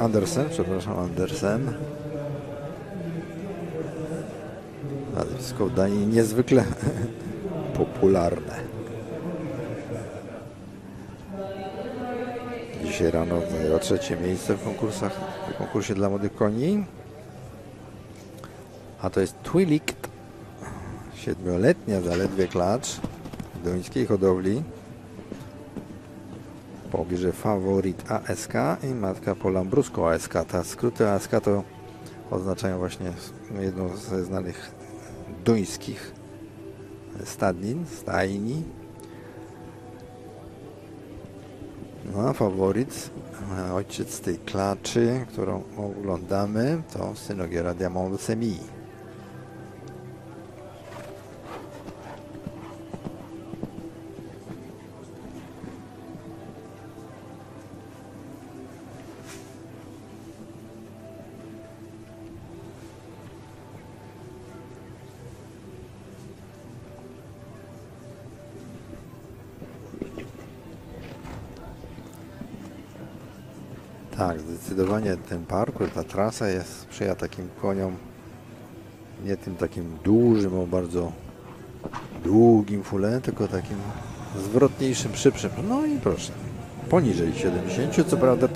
Andersen, przepraszam, Andersen. Nazwisko w Danii niezwykle popularne. Dzisiaj rano zajęła trzecie miejsce w konkursach, w konkursie dla młodych koni. A to jest Twilight, siedmioletnia zaledwie klacz duńskiej hodowli. Pobierze faworyt ASK i matka po Lambrusco ASK. Ta skróty ASK to oznaczają właśnie jedną ze znanych duńskich stadnin, stajni. No a faworyt, ojciec tej klaczy, którą oglądamy, to Synogiera Diamond Semi. Tak, zdecydowanie ten parkour, ta trasa jest, sprzyja takim koniom, nie tym takim dużym, o bardzo długim fule, tylko takim zwrotniejszym, szybszym. No i proszę, poniżej 70, co prawda